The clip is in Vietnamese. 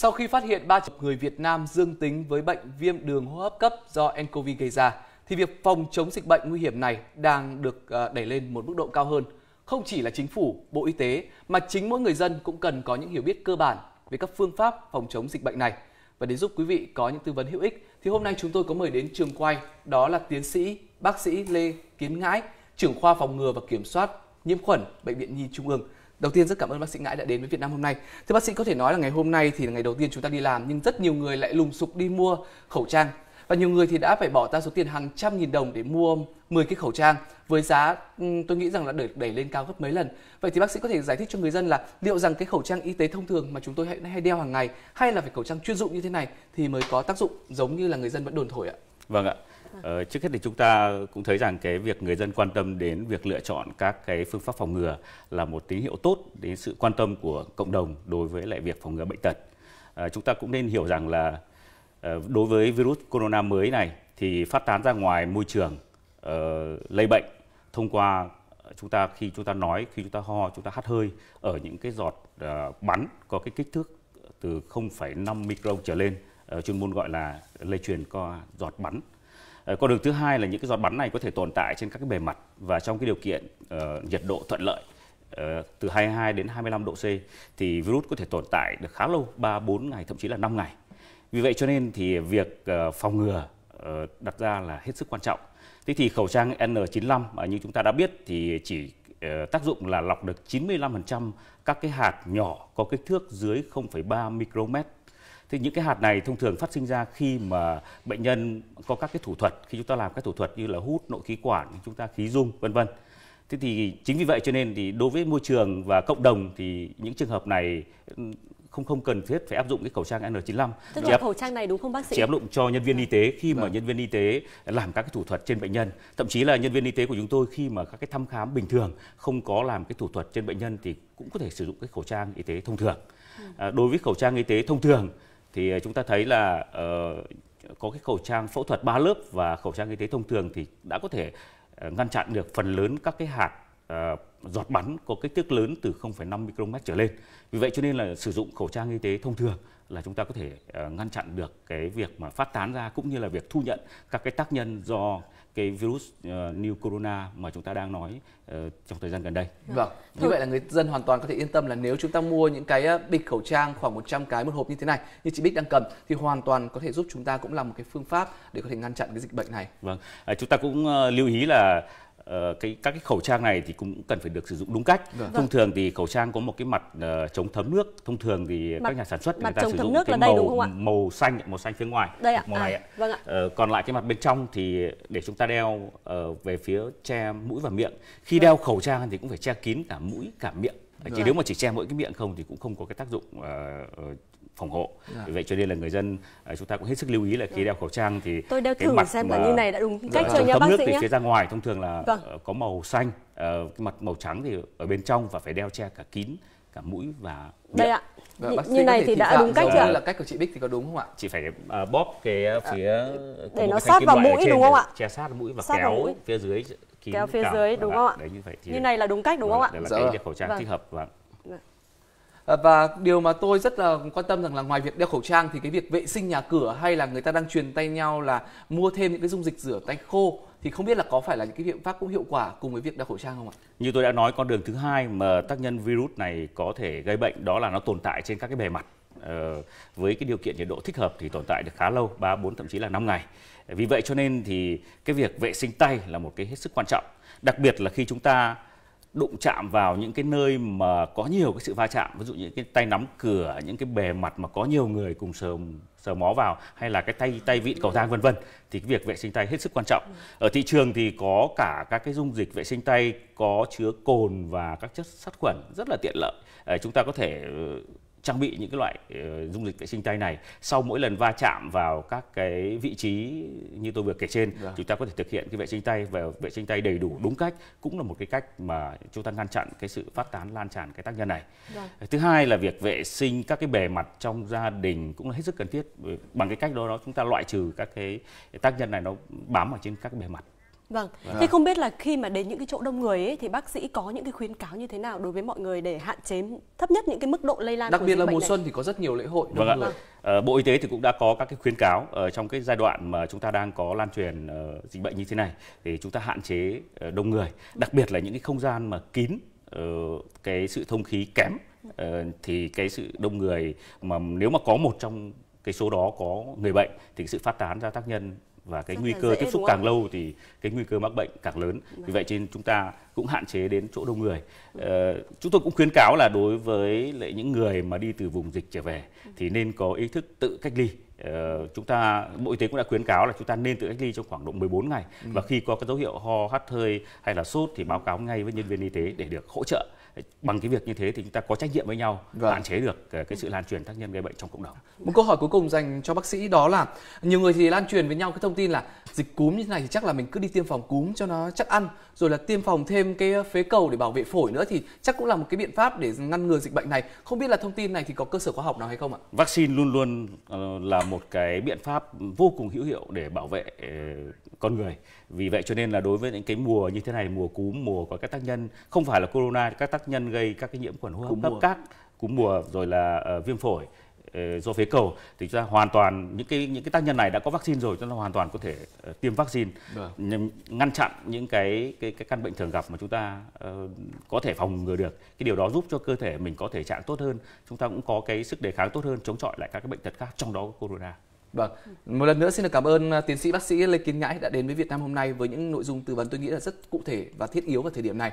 Sau khi phát hiện 3 người Việt Nam dương tính với bệnh viêm đường hô hấp cấp do nCoV gây ra, thì việc phòng chống dịch bệnh nguy hiểm này đang được ờ, đẩy lên một mức độ cao hơn. Không chỉ là chính phủ, Bộ Y tế mà chính mỗi người dân cũng cần có những hiểu biết cơ bản về các phương pháp phòng chống dịch bệnh này. Và để giúp quý vị có những tư vấn hữu ích thì hôm nay chúng tôi có mời đến trường quay đó là tiến sĩ bác sĩ Lê Kiến Ngãi, trưởng khoa phòng ngừa và kiểm soát nhiễm khuẩn bệnh viện Nhi Trung ương. Đầu tiên rất cảm ơn bác sĩ Ngãi đã đến với Việt Nam hôm nay. Thưa bác sĩ có thể nói là ngày hôm nay thì là ngày đầu tiên chúng ta đi làm nhưng rất nhiều người lại lùng sục đi mua khẩu trang và nhiều người thì đã phải bỏ ra số tiền hàng trăm nghìn đồng để mua 10 cái khẩu trang với giá ừ, tôi nghĩ rằng là đẩy, đẩy lên cao gấp mấy lần. Vậy thì bác sĩ có thể giải thích cho người dân là liệu rằng cái khẩu trang y tế thông thường mà chúng tôi hay, hay đeo hàng ngày hay là phải khẩu trang chuyên dụng như thế này thì mới có tác dụng giống như là người dân vẫn đồn thổi ạ? Vâng ạ. Vâng. Ờ, trước hết thì chúng ta cũng thấy rằng cái việc người dân quan tâm đến việc lựa chọn các cái phương pháp phòng ngừa là một tín hiệu tốt đến sự quan tâm của cộng đồng đối với lại việc phòng ngừa bệnh tật. À, chúng ta cũng nên hiểu rằng là ờ, đối với virus corona mới này thì phát tán ra ngoài môi trường uh, lây bệnh thông qua chúng ta khi chúng ta nói khi chúng ta ho chúng ta hắt hơi ở những cái giọt uh, bắn có cái kích thước từ 0,5 micron trở lên uh, chuyên môn gọi là lây truyền qua giọt bắn Ờ, con đường thứ hai là những cái giọt bắn này có thể tồn tại trên các cái bề mặt và trong cái điều kiện uh, nhiệt độ thuận lợi uh, từ 22 đến 25 độ C thì virus có thể tồn tại được khá lâu 3 4 ngày thậm chí là 5 ngày vì vậy cho nên thì việc uh, phòng ngừa uh, đặt ra là hết sức quan trọng. Thế thì khẩu trang N95 uh, như chúng ta đã biết thì chỉ uh, tác dụng là lọc được 95% các cái hạt nhỏ có kích thước dưới 0,3 micromet. Thì những cái hạt này thông thường phát sinh ra khi mà bệnh nhân có các cái thủ thuật, khi chúng ta làm các thủ thuật như là hút nội khí quản, chúng ta khí dung vân vân. Thế thì chính vì vậy cho nên thì đối với môi trường và cộng đồng thì những trường hợp này không không cần thiết phải áp dụng cái khẩu trang N95. Tức là khẩu trang này đúng không bác sĩ? Chỉ áp dụng cho nhân viên y tế khi mà vâng. nhân viên y tế làm các cái thủ thuật trên bệnh nhân. Thậm chí là nhân viên y tế của chúng tôi khi mà các cái thăm khám bình thường không có làm cái thủ thuật trên bệnh nhân thì cũng có thể sử dụng cái khẩu trang y tế thông thường. Ừ. À, đối với khẩu trang y tế thông thường thì ờ, chúng ta thấy là uh, có cái khẩu trang phẫu thuật ba lớp và khẩu trang y tế thông thường thì đã có thể uh, ngăn chặn được phần lớn các cái hạt giọt bắn có kích thước lớn từ 0,5 micromet trở lên. Vì vậy cho nên là sử dụng khẩu trang y tế thông thường là chúng ta có thể uh, ngăn chặn được cái việc mà phát tán ra cũng như là việc thu nhận các cái tác nhân do cái virus uh, new corona mà chúng ta đang nói uh, trong thời gian gần đây. Vâng. Như vậy là người dân hoàn toàn có thể yên tâm là nếu chúng ta mua những cái bịch khẩu trang khoảng 100 cái một hộp như thế này như chị Bích đang cầm thì hoàn toàn có thể giúp chúng ta cũng là một cái phương pháp để có thể ngăn chặn cái dịch bệnh này. Vâng. À, chúng ta cũng uh, lưu ý là Ờ, cái các cái khẩu trang này thì cũng cần phải được sử dụng đúng cách. Vâng. Thông thường thì khẩu trang có một cái mặt uh, chống thấm nước. Thông thường thì mặt, các nhà sản xuất người ta sử dụng cái màu màu xanh màu xanh phía ngoài. Đây ạ. Màu à, này ạ. Vâng ạ. Uh, còn lại cái mặt bên trong thì để chúng ta đeo uh, về phía che mũi và miệng. Khi vâng. đeo khẩu trang thì cũng phải che kín cả mũi cả miệng. Chỉ vâng. nếu mà chỉ che mỗi cái miệng không thì cũng không có cái tác dụng uh, phòng hộ. Dạ. Vì vậy cho nên là người dân à, chúng ta cũng hết sức lưu ý là khi đeo khẩu trang thì tôi đeo thử xem là như này đã đúng cách chưa nhá bác sĩ nhé. phía ra ngoài thông thường là vâng. Ờ, có màu xanh, ờ, cái mặt màu trắng thì ở bên trong và phải đeo che cả kín cả mũi và miệng. Đây ạ. Vâng, như này thì đã đúng cách chưa? là cách của chị Bích thì có đúng không ạ? Chị phải uh, bóp cái phía à, để nó sát vào mũi đúng không ạ? Che sát mũi và sát kéo mũi. phía dưới kín kéo phía dưới đúng không ạ? Đấy như vậy thì như này là đúng cách đúng không ạ? Là cái dạ. khẩu trang vâng. thích hợp và Ờ, và điều mà tôi rất là quan tâm rằng là ngoài việc đeo khẩu trang thì cái việc vệ sinh nhà cửa hay là người ta đang truyền tay nhau là mua thêm những cái dung dịch rửa tay khô thì không biết là có phải là những cái biện pháp cũng hiệu quả cùng với việc đeo khẩu trang không ạ? Như tôi đã nói con đường thứ hai mà tác nhân virus này có thể gây bệnh đó là nó tồn tại trên các cái bề mặt. Ờ, với cái điều kiện nhiệt độ thích hợp thì tồn tại được khá lâu 3 4 thậm chí là 5 ngày. Vì vậy cho nên thì cái việc vệ sinh tay là một cái hết sức quan trọng. Đặc biệt là khi chúng ta đụng chạm vào những cái nơi mà có nhiều cái sự va chạm, ví dụ như cái tay nắm cửa, những cái bề mặt mà có nhiều người cùng sờ sờ mó vào, hay là cái tay tay vịn cầu thang, vân vân, thì cái việc vệ sinh tay hết sức quan trọng ở thị trường thì có cả các cái dung dịch vệ sinh tay có chứa cồn và các chất sát khuẩn rất là tiện lợi ờ, chúng ta có thể ờ, trang bị những cái loại uh, dung dịch vệ sinh tay này sau mỗi lần va chạm vào các cái vị trí như tôi vừa kể trên yeah. Dạ. chúng ta có thể thực hiện cái vệ sinh tay và vệ sinh tay đầy đủ đúng cách cũng là một cái cách mà chúng ta ngăn chặn cái sự phát tán lan tràn cái tác nhân này yeah. Dạ. thứ hai là việc vệ sinh các cái bề mặt trong gia đình cũng là hết sức cần thiết bằng cái cách đó đó chúng ta loại trừ các cái tác nhân này nó bám ở trên các cái bề mặt Vâng. À. Thế không biết là khi mà đến những cái chỗ đông người ấy thì bác sĩ có những cái khuyến cáo như thế nào đối với mọi người để hạn chế thấp nhất những cái mức độ lây lan Đặc của biệt là mùa này? xuân thì có rất nhiều lễ hội đông vâng người. Vâng. Bộ Y tế thì cũng đã có các cái khuyến cáo ở trong cái giai đoạn mà chúng ta đang có lan truyền uh, dịch bệnh như thế này thì chúng ta hạn chế uh, đông người, đặc biệt là những cái không gian mà kín uh, cái sự thông khí kém thì cái sự đông người mà nếu mà có một trong cái số đó có người bệnh thì cái sự phát tán ra tác nhân và cái Rất nguy cơ tiếp xúc càng lâu thì cái nguy cơ mắc bệnh càng lớn. Vâng. Vì vậy trên chúng ta cũng hạn chế đến chỗ đông người. Ờ, chúng tôi cũng khuyến cáo là đối với lại những người mà đi từ vùng dịch trở về thì nên có ý thức tự cách ly. Ờ, chúng ta Bộ Y tế cũng đã khuyến cáo là chúng ta nên tự cách ly trong khoảng độ 14 ngày ừ. và khi có cái dấu hiệu ho, hắt hơi hay là sốt thì báo cáo ngay với nhân viên y tế để được hỗ trợ bằng cái việc như thế thì chúng ta có trách nhiệm với nhau vâng. hạn chế được cái sự lan truyền tác nhân gây bệnh trong cộng đồng. Một câu hỏi cuối cùng dành cho bác sĩ đó là nhiều người thì lan truyền với nhau cái thông tin là dịch cúm như thế này thì chắc là mình cứ đi tiêm phòng cúm cho nó chắc ăn rồi là tiêm phòng thêm cái phế cầu để bảo vệ phổi nữa thì chắc cũng là một cái biện pháp để ngăn ngừa dịch bệnh này. Không biết là thông tin này thì có cơ sở khoa học nào hay không ạ? Vaccine luôn luôn ờ, là một cái biện pháp vô cùng hữu hiệu để bảo vệ ờ, con người. Vì vậy cho nên là đối với những cái mùa như thế này, mùa cúm, mùa có các tác nhân không phải là corona, các tác nhân gây các cái nhiễm khuẩn hô hấp cấp các cúm mùa rồi là uh, viêm phổi uh, do phế cầu thì chúng ta hoàn toàn những cái những cái tác nhân này đã có vaccine rồi chúng ta hoàn toàn có thể uh, tiêm vaccine. Vâng. ngăn chặn những cái cái cái căn bệnh thường gặp mà chúng ta uh, có thể phòng ngừa được. Cái điều đó giúp cho cơ thể mình có thể trạng tốt hơn chúng ta cũng có cái sức đề kháng tốt hơn chống chọi lại các cái bệnh tật khác trong đó có corona Vâng, một lần nữa xin được cảm ơn à, tiến sĩ bác sĩ Lê Kiến Ngãi đã đến với Việt Nam hôm nay với những nội dung tư vấn tôi nghĩ là rất cụ thể và thiết yếu vào thời điểm này.